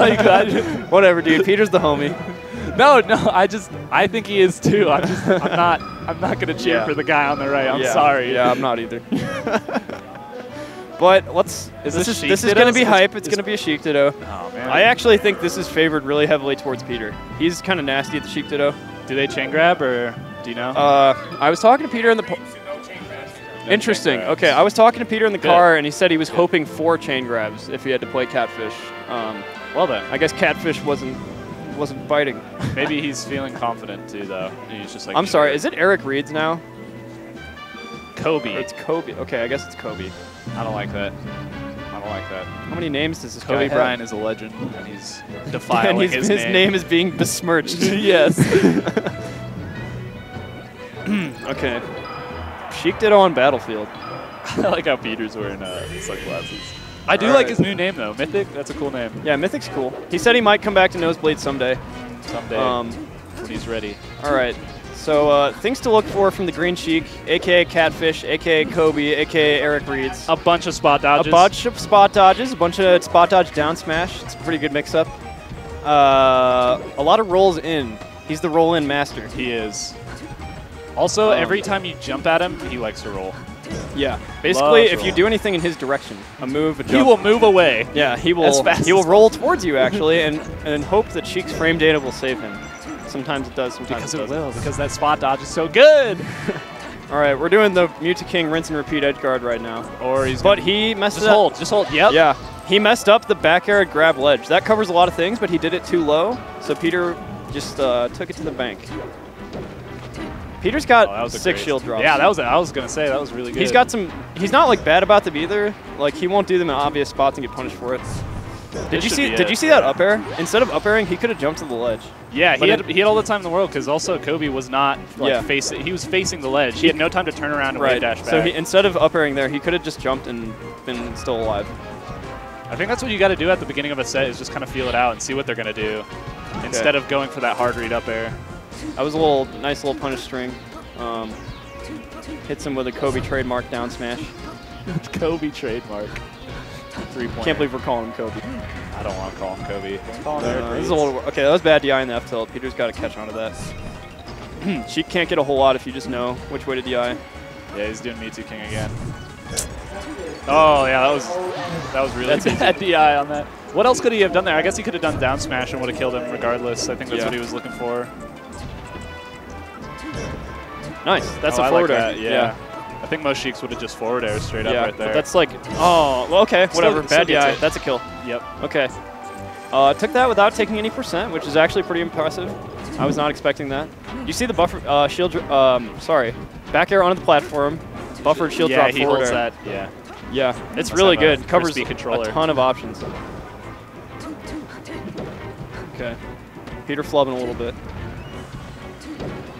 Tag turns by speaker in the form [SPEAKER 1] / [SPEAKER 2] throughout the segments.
[SPEAKER 1] like,
[SPEAKER 2] Whatever, dude. Peter's the homie.
[SPEAKER 1] no, no. I just I think he is too. I'm just I'm not I'm not gonna cheer
[SPEAKER 2] Yeah.
[SPEAKER 1] for the guy on the right. I'm
[SPEAKER 2] yeah.
[SPEAKER 1] sorry.
[SPEAKER 2] Yeah, I'm not either. but let's.
[SPEAKER 1] Is
[SPEAKER 2] this,
[SPEAKER 1] this
[SPEAKER 2] is
[SPEAKER 1] Sheik
[SPEAKER 2] this is gonna
[SPEAKER 1] Dittos?
[SPEAKER 2] be
[SPEAKER 1] Is-
[SPEAKER 2] hype. It's
[SPEAKER 1] is-
[SPEAKER 2] gonna be a Sheik Ditto.
[SPEAKER 1] Oh man.
[SPEAKER 2] I actually think this is favored really heavily towards Peter. He's kind of nasty at the Sheik Ditto.
[SPEAKER 1] do they chain grab or do you know?
[SPEAKER 2] Uh, I was talking to Peter in the. Po- Interesting.
[SPEAKER 1] grabs.
[SPEAKER 2] Okay, I was talking to Peter in the car, and he said he was hoping for chain grabs if he had to play catfish. Um,
[SPEAKER 1] well then,
[SPEAKER 2] I guess catfish wasn't wasn't biting.
[SPEAKER 1] maybe he's feeling confident too though. He's just like.
[SPEAKER 2] I'm sorry.
[SPEAKER 1] "Sure."
[SPEAKER 2] Is it Eric Reeds now?
[SPEAKER 1] Kobe?
[SPEAKER 2] Or it's Kobe. Okay, I guess it's Kobe.
[SPEAKER 1] I don't like that. I don't like that.
[SPEAKER 2] How many names does this
[SPEAKER 1] Kobe
[SPEAKER 2] guy have?
[SPEAKER 1] Bryant is a legend, and he's defiling
[SPEAKER 2] and he's,
[SPEAKER 1] his,
[SPEAKER 2] his name. is being besmirched. yes. okay. Sheik Ditto on Battlefield.
[SPEAKER 1] I like how Peter's wearing uh, sunglasses. I do
[SPEAKER 2] All
[SPEAKER 1] like
[SPEAKER 2] right.
[SPEAKER 1] his new name though, Mythic. That's a cool name.
[SPEAKER 2] Yeah, Mythic's cool. He said he might come back to Nosebleed someday.
[SPEAKER 1] Someday
[SPEAKER 2] Um,
[SPEAKER 1] when he's ready.
[SPEAKER 2] all right. So uh, things to look for from the Green Sheik, aka Catfish, aka Kobe, aka Eric Reeds.
[SPEAKER 1] A bunch of spot dodges.
[SPEAKER 2] A bunch of spot dodges, a bunch of spot dodge down smash. It's a pretty good mix-up. Uh, a lot of rolls in. He's the roll-in master.
[SPEAKER 1] He is. Also,
[SPEAKER 2] Um,
[SPEAKER 1] every time you jump at him, he likes to roll.
[SPEAKER 2] Yeah. Basically,
[SPEAKER 1] Loves
[SPEAKER 2] if you do anything in his direction, a move, a jump,
[SPEAKER 1] He will move away.
[SPEAKER 2] Yeah, he will. he will roll towards you actually, and and hope that Sheik's frame data will save him. Sometimes it does. Sometimes
[SPEAKER 1] Because
[SPEAKER 2] it
[SPEAKER 1] it
[SPEAKER 2] doesn't.
[SPEAKER 1] will, because that spot dodge is so good.
[SPEAKER 2] All right, we're doing the Mew2King rinse and repeat edge guard right now.
[SPEAKER 1] or he's
[SPEAKER 2] But he messed
[SPEAKER 1] just
[SPEAKER 2] it up.
[SPEAKER 1] hold, just hold. Yep.
[SPEAKER 2] Yeah, he messed up the back air grab ledge. That covers a lot of things, but he did it too low, so Peter just uh, took it to the bank. Peter's got
[SPEAKER 1] Oh,
[SPEAKER 2] six shield drops.
[SPEAKER 1] Yeah, that was. I was gonna say that was really good.
[SPEAKER 2] He's got some. He's not like bad about them either. Like he won't do them in obvious spots and get punished for it. Did
[SPEAKER 1] This
[SPEAKER 2] you see? Did
[SPEAKER 1] it.
[SPEAKER 2] you see that up air? Instead of up airing, he could have jumped to the ledge.
[SPEAKER 1] Yeah, he had,
[SPEAKER 2] it-
[SPEAKER 1] he had all the time in the world because also Kobe was not like
[SPEAKER 2] Yeah.
[SPEAKER 1] facing. He was facing the ledge. He had no time to turn around and
[SPEAKER 2] Right.
[SPEAKER 1] dash back.
[SPEAKER 2] So he, instead of up airing there, he could have just jumped and been still alive.
[SPEAKER 1] I think that's what you got to do at the beginning of a set is just kind of feel it out and see what they're gonna do, instead of going for that hard read up air.
[SPEAKER 2] That was a little nice little punish string. Um, hits him with a Kobe trademark down smash.
[SPEAKER 1] Kobe trademark. Three point.
[SPEAKER 2] Can't believe we're calling him Kobe.
[SPEAKER 1] I don't want to call him Kobe. Call him
[SPEAKER 2] Uh, this is a little okay. That was bad DI in the F tilt. Peter's got to catch on to that. she can't get a whole lot if you just know which way to DI.
[SPEAKER 1] Yeah, he's doing Mew2King again. Oh yeah, that was that was really
[SPEAKER 2] That's
[SPEAKER 1] bad DI on that. What else could he have done there? I guess he could have done down smash and would have killed him regardless. I think that's
[SPEAKER 2] Yeah.
[SPEAKER 1] what he was looking for.
[SPEAKER 2] Nice. That's
[SPEAKER 1] Oh,
[SPEAKER 2] a forward
[SPEAKER 1] like
[SPEAKER 2] air.
[SPEAKER 1] that, yeah. I think most Sheiks would have just forward air straight
[SPEAKER 2] Yeah,
[SPEAKER 1] up right
[SPEAKER 2] but
[SPEAKER 1] there.
[SPEAKER 2] that's like, oh, well, okay, whatever.
[SPEAKER 1] still
[SPEAKER 2] Bad DI. That's a kill.
[SPEAKER 1] yep.
[SPEAKER 2] Okay. Uh, took that without taking any percent, which is actually pretty impressive. I was not expecting that. You see the buffer, uh, shield, um, sorry, back air onto the platform, buffered shield
[SPEAKER 1] yeah,
[SPEAKER 2] drop
[SPEAKER 1] he
[SPEAKER 2] forward
[SPEAKER 1] holds
[SPEAKER 2] air.
[SPEAKER 1] that. Yeah.
[SPEAKER 2] Yeah, it's really good. Covers
[SPEAKER 1] controller.
[SPEAKER 2] a ton of options. Okay. Peter flubbing a little bit.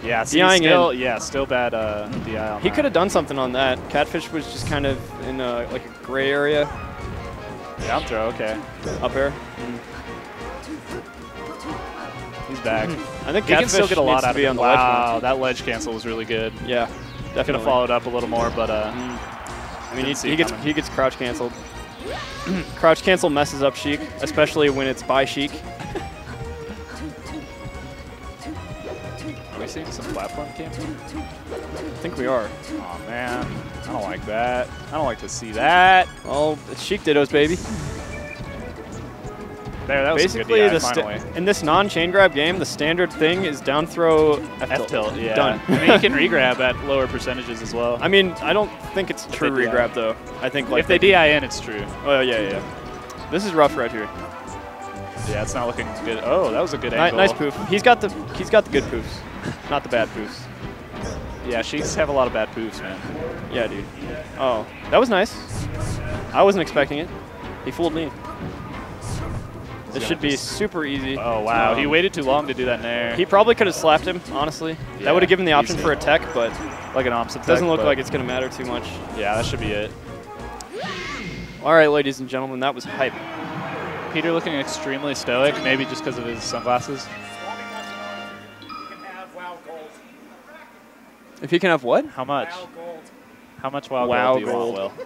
[SPEAKER 1] Yeah,
[SPEAKER 2] DIing
[SPEAKER 1] still,
[SPEAKER 2] in.
[SPEAKER 1] yeah, still bad uh, DI on
[SPEAKER 2] He could have done something on that. Catfish was just kind of in a, like a gray area
[SPEAKER 1] Down throw, okay.
[SPEAKER 2] up air.
[SPEAKER 1] He's back.
[SPEAKER 2] I think
[SPEAKER 1] He can
[SPEAKER 2] Catfish
[SPEAKER 1] still get a lot out of
[SPEAKER 2] be
[SPEAKER 1] it.
[SPEAKER 2] on the ledge.
[SPEAKER 1] Wow, that ledge cancel was really good.
[SPEAKER 2] Yeah,
[SPEAKER 1] Could
[SPEAKER 2] definitely.
[SPEAKER 1] have followed up a little more, but uh,
[SPEAKER 2] I mean, he, he gets he gets crouch canceled. crouch cancel messes up Sheik, especially when it's by Sheik.
[SPEAKER 1] Seeing some platform camping?
[SPEAKER 2] I think we are.
[SPEAKER 1] Oh man, I don't like that. I don't like to see that.
[SPEAKER 2] Oh, it's Sheik Dittos, baby.
[SPEAKER 1] There, that was
[SPEAKER 2] Basically, the
[SPEAKER 1] DI, finally.
[SPEAKER 2] in this non-chain grab game, the standard thing is down throw F,
[SPEAKER 1] F tilt, yeah.
[SPEAKER 2] Done.
[SPEAKER 1] I mean, you can regrab at lower percentages as well.
[SPEAKER 2] I mean, I don't think it's true regrab though. I think like
[SPEAKER 1] if they DI in, it's true.
[SPEAKER 2] Oh yeah, yeah, yeah. This is rough right here.
[SPEAKER 1] Yeah, it's not looking good. Oh, that was a good angle.
[SPEAKER 2] nice poof. He's got the he's got the good poofs, not the bad poofs.
[SPEAKER 1] Yeah, Sheiks have a lot of bad poofs, man.
[SPEAKER 2] Yeah, dude. Oh, that was nice. I wasn't expecting it. He fooled me. This should be super easy.
[SPEAKER 1] Oh wow, he
[SPEAKER 2] Um,
[SPEAKER 1] waited too long to do that there.
[SPEAKER 2] He probably could have slapped him, honestly.
[SPEAKER 1] Yeah,
[SPEAKER 2] that would have given the option
[SPEAKER 1] easy.
[SPEAKER 2] for a tech, but
[SPEAKER 1] like an opposite.
[SPEAKER 2] it doesn't
[SPEAKER 1] tech,
[SPEAKER 2] look like it's going to matter too much.
[SPEAKER 1] Yeah, that should be it.
[SPEAKER 2] All right, ladies and gentlemen, that was hype.
[SPEAKER 1] Peter looking extremely stoic, maybe just because of his sunglasses.
[SPEAKER 2] If he can have what?
[SPEAKER 1] How much? How much wild
[SPEAKER 2] Wow
[SPEAKER 1] gold do you
[SPEAKER 2] gold.
[SPEAKER 1] want, Will?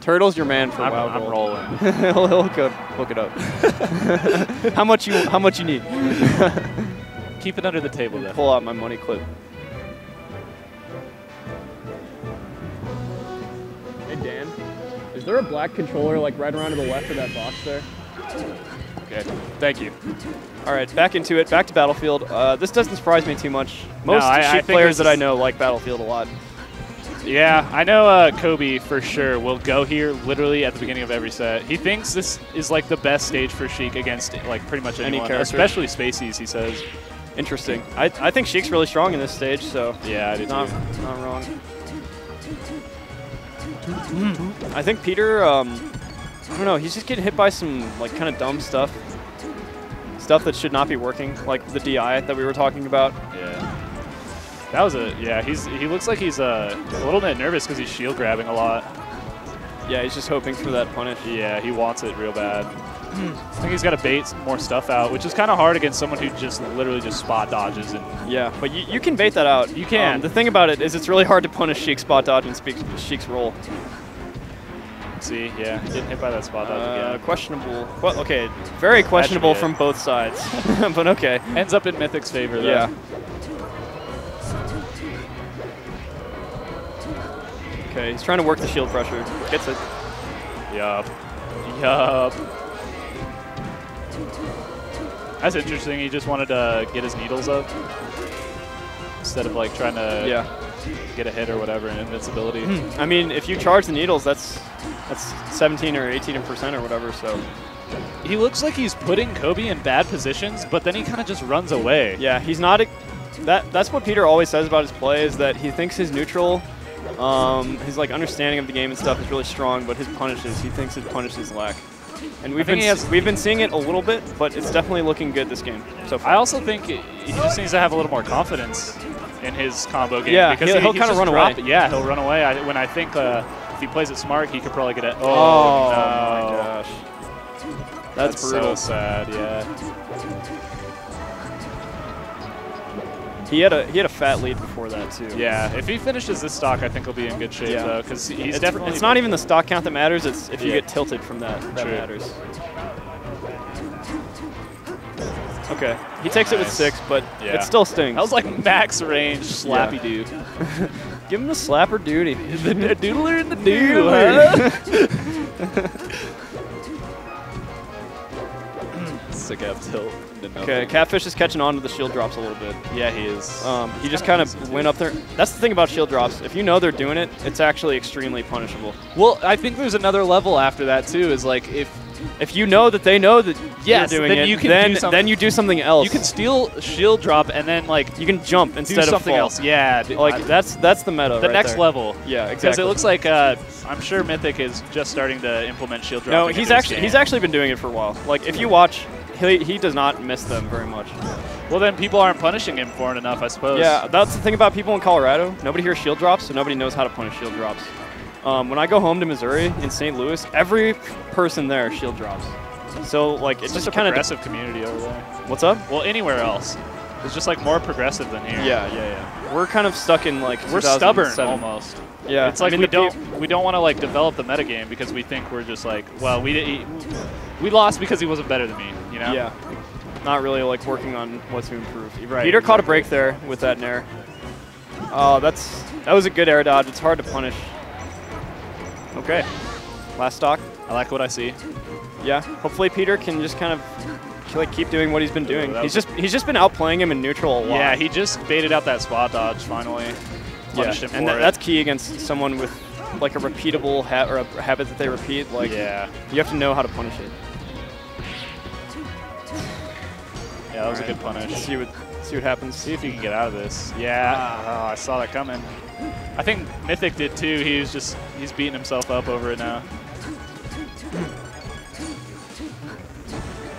[SPEAKER 2] Turtle's your man for
[SPEAKER 1] I'm,
[SPEAKER 2] WoW
[SPEAKER 1] I'm
[SPEAKER 2] Gold.
[SPEAKER 1] rolling.
[SPEAKER 2] he'll, he'll look, look it up. how much you How much you need?
[SPEAKER 1] Keep it under the table, though.
[SPEAKER 2] Pull out my money clip. Hey Dan, is there a black controller like right around to the left of that box there?
[SPEAKER 1] Okay. Thank you.
[SPEAKER 2] All right, back into it. Back to Battlefield. Uh, this doesn't surprise me too much. Most
[SPEAKER 1] I- I
[SPEAKER 2] Sheik
[SPEAKER 1] think
[SPEAKER 2] players that I know like Battlefield a lot.
[SPEAKER 1] Yeah, I know uh, Kobe for sure will go here literally at the beginning of every set. He thinks this is like the best stage for Sheik against like pretty much
[SPEAKER 2] Any character.
[SPEAKER 1] especially Spacies. He says.
[SPEAKER 2] Interesting. I, I think Sheik's really strong in this stage, so
[SPEAKER 1] Yeah, I do
[SPEAKER 2] not,
[SPEAKER 1] too.
[SPEAKER 2] not wrong. I think Peter, um, I don't know, he's just getting hit by some like kind of dumb stuff. Stuff that should not be working, like the DI that we were talking about.
[SPEAKER 1] Yeah. That was a yeah. He's he looks like he's uh, a little bit nervous because he's shield grabbing a lot.
[SPEAKER 2] Yeah, he's just hoping for that punish.
[SPEAKER 1] Yeah, he wants it real bad. I think he's got to bait some more stuff out, which is kind of hard against someone who just literally just spot dodges and
[SPEAKER 2] Yeah, but you, you can bait that out.
[SPEAKER 1] You can.
[SPEAKER 2] Um, the thing about it is it's really hard to punish Sheik's spot dodge and Sheik's roll.
[SPEAKER 1] See. Yeah, getting hit by that spot dodge
[SPEAKER 2] Uh,
[SPEAKER 1] again.
[SPEAKER 2] questionable. Well, okay, very questionable from both sides, but okay.
[SPEAKER 1] Ends up in Mythic's favor though.
[SPEAKER 2] Yeah. Okay, he's trying to work the shield pressure. Gets it.
[SPEAKER 1] Yup. Yup. That's interesting. He just wanted to get his needles up instead of like trying to
[SPEAKER 2] Yeah.
[SPEAKER 1] get a hit or whatever in invincibility.
[SPEAKER 2] I mean, if you charge the needles, that's that's 17 or 18 percent or whatever. So
[SPEAKER 1] He looks like he's putting Kobe in bad positions, but then he kind of just runs away.
[SPEAKER 2] yeah, he's not. A, that that's what Peter always says about his play is that he thinks his neutral, um, his like understanding of the game and stuff is really strong, but his punishes, he thinks his punishes lack. And we've been
[SPEAKER 1] has-
[SPEAKER 2] we've been seeing it a little bit, but it's definitely looking good this game so far.
[SPEAKER 1] I also think he just needs to have a little more confidence in his combo game.
[SPEAKER 2] Yeah,
[SPEAKER 1] because
[SPEAKER 2] he'll-
[SPEAKER 1] he,
[SPEAKER 2] he'll kinda run
[SPEAKER 1] drop-
[SPEAKER 2] away.
[SPEAKER 1] Yeah, he'll run away. I, when I think uh, if he plays it smart, he could probably get it. Oh,
[SPEAKER 2] Oh,
[SPEAKER 1] no.
[SPEAKER 2] my gosh.
[SPEAKER 1] That's,
[SPEAKER 2] That's, brutal.
[SPEAKER 1] so sad. Yeah.
[SPEAKER 2] He had a he had a fat lead before that too.
[SPEAKER 1] Yeah. If he finishes this stock, I think he'll be in good shape
[SPEAKER 2] Yeah.
[SPEAKER 1] though, because he's
[SPEAKER 2] It's,
[SPEAKER 1] definitely.
[SPEAKER 2] it's not even the stock count that matters. It's if you
[SPEAKER 1] Yeah.
[SPEAKER 2] get tilted from that that
[SPEAKER 1] True.
[SPEAKER 2] matters. Okay, he takes it with six, but
[SPEAKER 1] Yeah.
[SPEAKER 2] it still stings.
[SPEAKER 1] That was like max range slappy dude.
[SPEAKER 2] Give him the slapper duty.
[SPEAKER 1] the doodler in the
[SPEAKER 2] Doodler.
[SPEAKER 1] Sick up tilt.
[SPEAKER 2] okay, Catfish is catching on to the shield drops a little bit.
[SPEAKER 1] Yeah, he is.
[SPEAKER 2] Um, he just kind of went up there. That's the thing about shield drops. If you know they're doing it, it's actually extremely punishable.
[SPEAKER 1] well, I think there's another level after that too. Is like if
[SPEAKER 2] If you know that they know that
[SPEAKER 1] Yes,
[SPEAKER 2] you're doing
[SPEAKER 1] then
[SPEAKER 2] it,
[SPEAKER 1] you can
[SPEAKER 2] then,
[SPEAKER 1] do something-
[SPEAKER 2] then you do something else.
[SPEAKER 1] you can steal shield drop and then like
[SPEAKER 2] you can jump
[SPEAKER 1] do
[SPEAKER 2] instead of
[SPEAKER 1] something
[SPEAKER 2] fall.
[SPEAKER 1] else. Yeah,
[SPEAKER 2] Like
[SPEAKER 1] I-
[SPEAKER 2] that's that's the meta.
[SPEAKER 1] the
[SPEAKER 2] right
[SPEAKER 1] next
[SPEAKER 2] there.
[SPEAKER 1] level.
[SPEAKER 2] Yeah, exactly.
[SPEAKER 1] Because it looks like uh, I'm sure Mythic is just starting to implement shield drop.
[SPEAKER 2] no, he's actually he's actually been doing it for a while. Like if you watch, he he does not miss them very much.
[SPEAKER 1] Well, then people aren't punishing him for it enough, I suppose.
[SPEAKER 2] Yeah, that's the thing about people in Colorado. Nobody here shield drops, so nobody knows how to punish shield drops. Um, when I go home to Missouri in St. Louis, every person there shield drops. So like
[SPEAKER 1] it's
[SPEAKER 2] it's
[SPEAKER 1] just a
[SPEAKER 2] kind of
[SPEAKER 1] progressive community over there.
[SPEAKER 2] what's up?
[SPEAKER 1] Well, anywhere else, it's just like more progressive than here.
[SPEAKER 2] Yeah, yeah, yeah. We're kind of stuck in like
[SPEAKER 1] We're stubborn almost.
[SPEAKER 2] Yeah,
[SPEAKER 1] It's like
[SPEAKER 2] I mean,
[SPEAKER 1] we don't we don't want to like develop the metagame because we think we're just like well we did, we lost because he wasn't better than me. You know.
[SPEAKER 2] Yeah. Not really like working on what to improve.
[SPEAKER 1] Right,
[SPEAKER 2] Peter caught a break there with that nair. Oh, that's that was a good air dodge. It's hard to punish. Okay. Last stock.
[SPEAKER 1] I like what I see.
[SPEAKER 2] Yeah. Hopefully Peter can just kind of like keep doing what he's been doing. He's just he's just been outplaying him in neutral a lot.
[SPEAKER 1] Yeah, he just baited out that spot dodge finally.
[SPEAKER 2] yeah.
[SPEAKER 1] Punished
[SPEAKER 2] and tha-
[SPEAKER 1] it.
[SPEAKER 2] that's key against someone with like a repeatable ha- or a habit that they repeat. Like
[SPEAKER 1] yeah,
[SPEAKER 2] you have to know how to punish it.
[SPEAKER 1] yeah, that was a good punish.
[SPEAKER 2] See what see what happens.
[SPEAKER 1] See if you can get out of this. Yeah, ah. oh, I saw that coming. I think Mythic did too. He was just he's beating himself up over it now.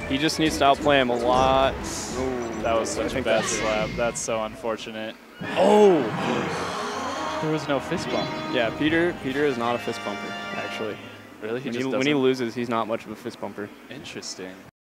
[SPEAKER 2] He just needs to outplay him a lot. Ooh,
[SPEAKER 1] That was such a bad
[SPEAKER 2] that's
[SPEAKER 1] slap. That's so unfortunate. Oh, there was no fist bump.
[SPEAKER 2] Yeah, Peter. Peter is not a fist bumper, actually.
[SPEAKER 1] Really? He
[SPEAKER 2] When he, when he loses, he's not much of a fist bumper.
[SPEAKER 1] Interesting.